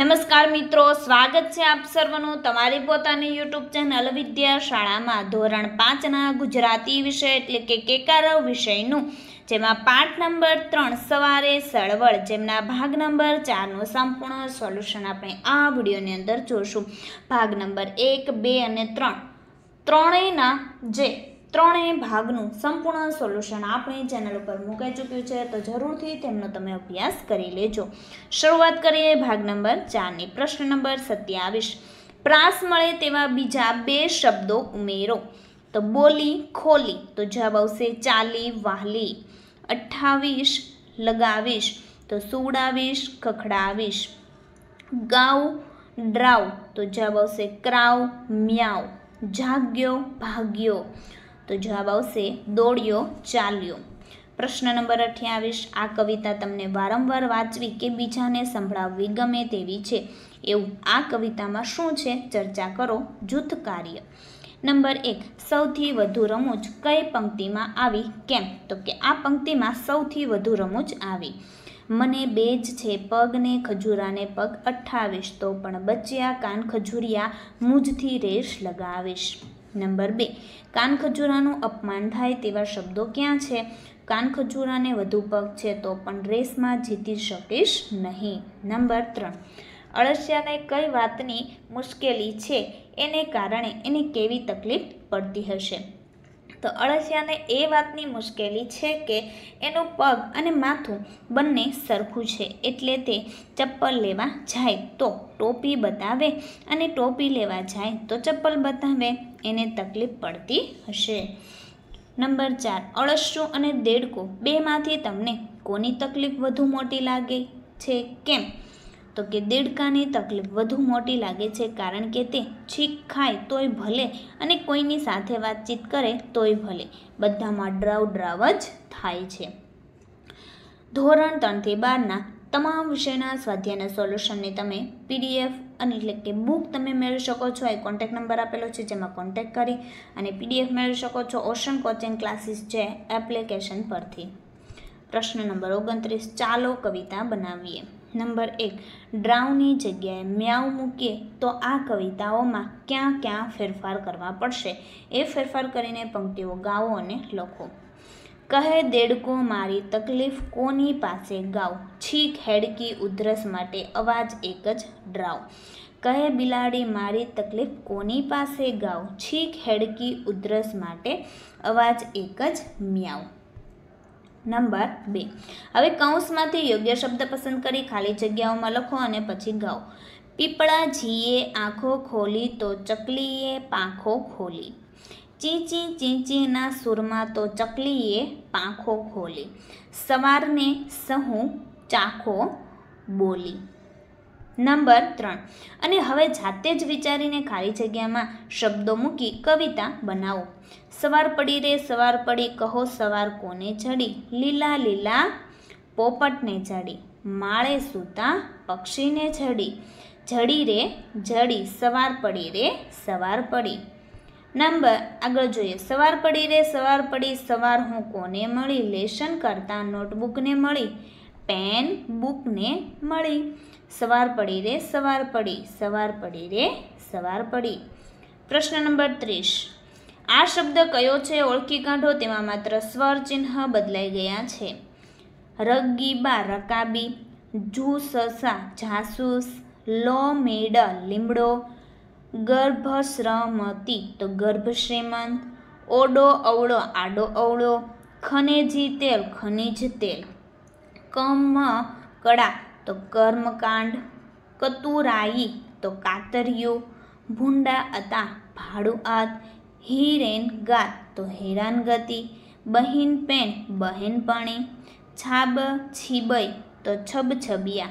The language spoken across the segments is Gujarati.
નમસ્કાર મિત્રો, સ્વાગત છે આપ સર્વનું તમારી પોતાની યુટ્યુબ ચેનલ વિદ્યા શાળામાં ધોરણ પાંચના ગુજરાતી વિષય એટલે કે કેકારવ વિષયનું, જેમાં પાઠ નંબર ત્રણ સવારે સળવળ, જેમના ભાગ નંબર ચારનું સંપૂર્ણ સોલ્યુશન આપણે આ વિડીયોની અંદર જોશું. ભાગ નંબર એક, બે અને ત્રણ. ત્રણેયના જે ત્રણેય ભાગનું સંપૂર્ણ સોલ્યુશન આપણી ચેનલ ઉપર મુકાઈ ચૂક્યું છે, તો જરૂરથી તેમનો તમે અભ્યાસ કરી લેજો. શરૂઆત કરીએ ભાગ નંબર ચારની, પ્રશ્ન નંબર સત્યાવીસ. પ્રાસ મળે તેવા બીજા બે શબ્દો ઉમેરો. તો બોલી ખોલી, તો જવાબ આવશે ચાલી વાહલી. અઠ્ઠાવીસ, લગાવીશ, તો સુડાવીશ ખખડાવીશ. ગાઉ ડ્રાવ તો જવાબ આવશે ક્રાવ મ્યાવ જાગ્યો, ભાગ્યો. તો જવાબ આવશે, દોડ્યો, ચાલ્યો. પ્રશ્ન નંબર અઠ્યાવીસ, આ કવિતા તમને વારંવાર વાંચવી કે બીજાને સંભળાવવી ગમે તેવી છે? એવું, આ કવિતામાં શું છે? ચર્ચા કરો, જૂથ કાર્ય. નંબર એક, સૌથી વધુ રમૂજ કઈ પંક્તિમાં આવી? કેમ? તો કે આ પંક્તિમાં સૌથી વધુ રમૂજ આવી. મને બે જ છે પગને ખજૂરાને પગ અઠ્ઠાવીસ તો પણ બચ્યા કાન ખજૂરિયા મુજથી રેશ લગાવીશ. નંબર બે. કાનખજૂરાનું અપમાન થાય તેવા શબ્દો ક્યાં છે? કાનખજૂરાને વધુ પગ છે તો પણ રેસમાં જીતી શકીશ નહીં. નંબર ત્રણ. અળસિયાને કઈ વાતની મુશ્કેલી છે? એને કારણે એને કેવી તકલીફ પડતી હશે? તો અળસિયાને એ વાતની મુશ્કેલી છે કે એનું પગ અને માથું બંને સરખું છે એટલે તે ચપ્પલ લેવા જાય તો ટોપી બતાવે અને ટોપી લેવા જાય તો ચપ્પલ બતાવે, એને તકલીફ પડતી હશે. નંબર ચાર અળસિયું અને દેડકો, બેમાંથી તમને કોની તકલીફ વધુ મોટી લાગે છે? કેમ? તો કે દેડકાની તકલીફ વધુ મોટી લાગે છે કારણ કે તે છીક ખાય તોય ભલે અને કોઈની સાથે વાતચીત કરે તોય ભલે. બધામાં ડ્રાવ ડ્રાવ જ થાય છે. ધોરણ ત્રણથી બારના તમામ વિષયના સ્વાધ્યાયના સોલ્યુશનની તમે પીડીએફ અને એટલે કે બુક તમે મેળવી શકો છો. એ કોન્ટેક્ટ નંબર આપેલો છે જેમાં કોન્ટેક્ટ કરી અને પીડીએફ મેળવી શકો છો ઓશન કોચિંગ ક્લાસીસ છે એપ્લિકેશન પરથી. પ્રશ્ન નંબર ઓગણત્રીસ, ચાલો કવિતા બનાવીએ. નંબર એક, ડ્રાઉની જગ્યાએ મ્યાઉ મૂકીએ તો આ કવિતાઓમાં ક્યાં ક્યાં ફેરફાર કરવા પડશે? એ ફેરફાર કરીને પંક્તિઓ ગાઓ અને લખો. કહે દેડકો, મારી તકલીફ કોની પાસે ગાવ છીક, હેડકી, ઉધરસ માટે અવાજ એક જ ડ્રાવ કહે બિલાડી, મારી તકલીફ કોની પાસે ગાવ છીક, હેડકી, ઉધરસ માટે અવાજ એક જ મ્યાવ નંબર બે. હવે કૌંસમાંથી યોગ્ય શબ્દ પસંદ કરી ખાલી જગ્યાઓમાં લખો અને પછી ગાઓ. પીપળા જીએ આંખો ખોલી તો ચકલીએ, પાંખો ખોલી. ચીંચી ચીંચીના સૂરમાં તો ચકલીએ, પાંખો ખોલી. સવારને સહુ ચાખો બોલી. નંબર ત્રણ. અને હવે જાતે જ વિચારીને ખાલી જગ્યામાં શબ્દો મૂકી કવિતા બનાવો. સવાર પડી રે, સવાર પડી, કહો સવાર કોને ચડી? લીલા લીલા પોપટને ચડી. માળે સૂતા પક્ષીને ચડી. જડી રે, જડી. સવાર પડી રે, સવાર પડી. નંબર, આગળ જોઈએ. સવાર પડી રે, સવાર પડી, સવાર હું કોને મળી? લેશન કરતાં નોટબુકને મળી, પેન બુકને મળી. સવાર પડી રે, સવાર પડી સવાર પડી રે, સવાર પડી. પ્રશ્ન નંબર ત્રીસ. આ શબ્દ કયો છે? ઓળખી કાઢો. તેમાં માત્ર સ્વર ચિહ્ન બદલાઈ ગયા છે. રગીબા રકાબી જુ સસા જાસૂસ, લો મેડ લીમડો, ગર્ભશ્રમતી તો ગર્ભ શ્રીમંત ઓડો અવળો આડો અવળો, ખનેજી તેલ, ખનિજ તેલ. કમ કડા તો કર્મકાંડ, કતુરાઈ, તો કાતરિયું ભૂંડા અતા ભાડુઆત હિરેન ગાત, તો હેરાન ગતિ, બહિન પેન બહેનપણી છાબ છીબઈ, તો છબ છબિયા.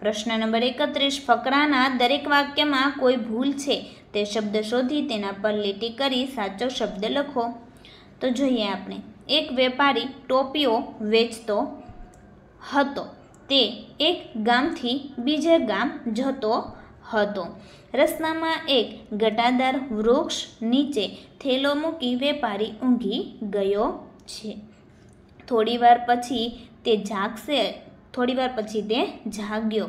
પ્રશ્ન નંબર એકત્રીસ, ફકરાના દરેક વાક્યમાં કોઈ ભૂલ છે? તે શબ્દ શોધી તેના પર લીટી કરી સાચો શબ્દ લખો. તો જોઈએ આપણે. એક વેપારી ટોપીઓ વેચતો હતો. તે એક ગામથી બીજે ગામ જતો હતો. રસ્તામાં એક ઘટાદાર વૃક્ષ નીચે થેલો મૂકી વેપારી ઊંઘી ગયો છે. થોડીવાર પછી તે જાગશે, થોડીવાર પછી તે જાગ્યો.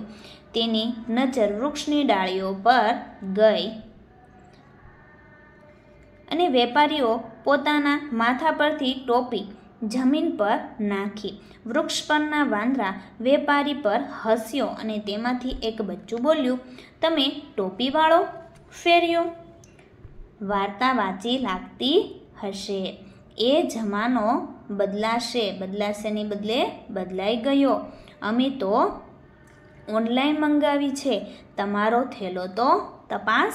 તેની નજર વૃક્ષની ડાળીઓ પર ગઈ. અને વેપારીઓ પોતાના માથા પરથી ટોપી જમીન પર નાખી. વૃક્ષ પરના વાંદરા વેપારી પર હસ્યો અને તેમાંથી એક બચ્ચું બોલ્યું, તમે ટોપીવાળો ફેર્યો? વાર્તા વાંચી લાગતી હશે. એ જમાનો બદલાશે. બદલાશેની બદલે બદલાઈ ગયો. અમે તો ઓનલાઈન મંગાવી છે. તમારો થેલો તો તપાસ.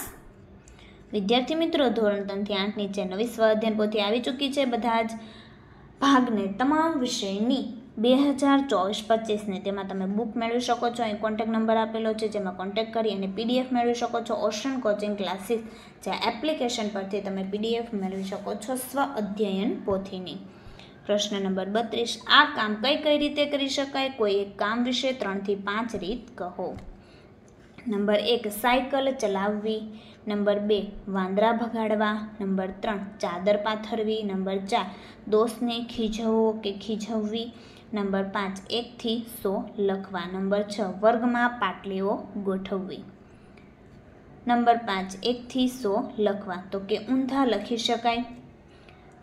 વિદ્યાર્થી મિત્રો, ધોરણ ત્રણથી આઠ નીચે નવી સ્વાધ્યાયન પોથી આવી ચૂકી છે બધા જ ભાગને તમામ વિષયની બે હજાર ચોવીસ, પચીસને તેમાં તમે બુક મેળવી શકો છો. અહીં કોન્ટેક નંબર આપેલો છે, જેમાં કોન્ટેક કરી અને પીડીએફ મેળવી શકો છો. ઓશન કોચિંગ ક્લાસીસ જે એપ્લિકેશન પરથી તમે પીડીએફ મેળવી શકો છો સ્વ અધ્યયન પોથીની. પ્રશ્ન નંબર બત્રીસ, આ કામ કઈ કઈ રીતે કરી શકાય? કોઈ એક કામ વિશે ત્રણથી પાંચ રીત કહો. નંબર એક, સાયકલ ચલાવવી. નંબર બે, વાંદરા ભગાડવા. નંબર ત્રણ, ચાદર પાથરવી. નંબર ચાર, દોસ્તને ખીજવવો કે ખીજવવી. નંબર પાંચ, એકથી સો લખવા. નંબર છ, વર્ગમાં પાટલીઓ ગોઠવવી. નંબર પાંચ, એકથી સો લખવા. તો કે ઊંધા લખી શકાય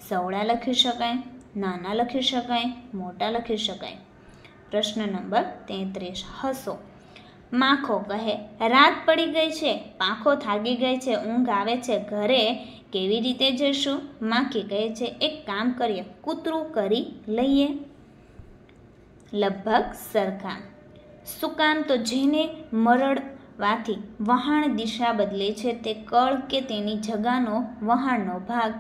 સવડા લખી શકાય, નાના લખી શકાય, મોટા લખી શકાય. પ્રશ્ન નંબર તેત્રીસ, હસો. માખો કહે રાત પડી ગઈ છે. પાંખો થાગી ગઈ છે. ઊંઘ આવે છે. ઘરે કેવી રીતે જઈશું? માખી કહે છે, એક કામ કરીએ. કૂતરું કરી લઈએ. લગભગ સરખા. સુકાન તો જેને મરડવાથી વહાણ દિશા બદલે છે તે કળ કે તેની જગાનો વહાણનો ભાગ,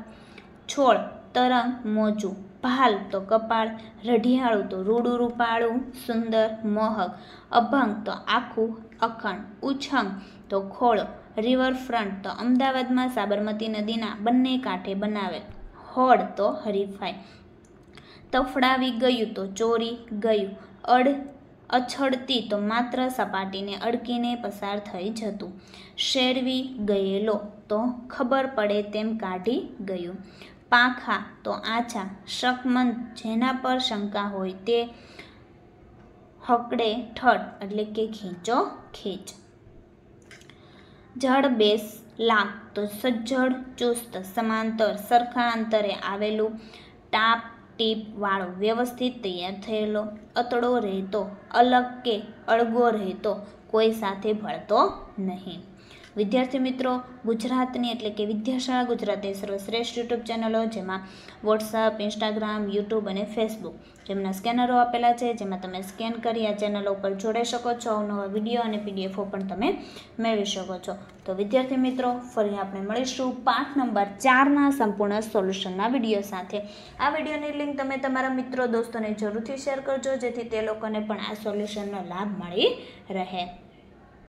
છોડ, તરંગ, મોજું ભાલ તો કપાળ, રઢિયાળું તો રૂડું રૂપાળું સુંદર મોહક, અભંગ તો આખું અખંડ, ઉછંગ તો ખોળો, રિવરફ્રન્ટ તો અમદાવાદમાં સાબરમતી નદીના બંને કાંઠે બનાવેલ, હોડ તો હરીફાઈ, તફડાવી ગયું તો ચોરી ગયું, અડ, અછડતી તો માત્ર સપાટીને અડકીને પસાર થઈ જતું, શેરવી ગયેલો તો ખબર પડે તેમ કાઢી ગયું પાંખા તો આછા શકમંદ જેના પર શંકા હોય તે હકડે ઠઠ એટલે કે ખેંચો ખેંચ. જડ બેસ લાગ તો સજ્જડ, ચુસ્ત, સમાંતર, સરખા અંતરે આવેલું ટાપ ટીપ વાળો વ્યવસ્થિત તૈયાર થયેલો અતડો રહેતો, અલગ કે અળગો રહેતો કોઈ સાથે ભળતો નહીં. વિદ્યાર્થી મિત્રો, ગુજરાતની એટલે કે વિદ્યાશાળા ગુજરાતી સર્વશ્રેષ્ઠ યુટ્યુબ ચેનલો જેમાં વોટ્સઅપ, ઇન્સ્ટાગ્રામ, યુટ્યુબ અને ફેસબુક જેમના સ્કેનરો આપેલા છે, જેમાં તમે સ્કેન કરી આ ચેનલો ઉપર જોડાઈ શકો છો અવનવા વીડિયો અને પીડીએફો પણ તમે મેળવી શકો છો. તો વિદ્યાર્થી મિત્રો, ફરી આપણે મળીશું પાઠ નંબર ચારના સંપૂર્ણ સોલ્યુશનના વીડિયો સાથે. આ વિડીયોની લિંક તમે તમારા મિત્રો, દોસ્તોને જરૂરથી શેર કરજો, જેથી તે લોકોને પણ આ સોલ્યુશનનો લાભ મળી રહે.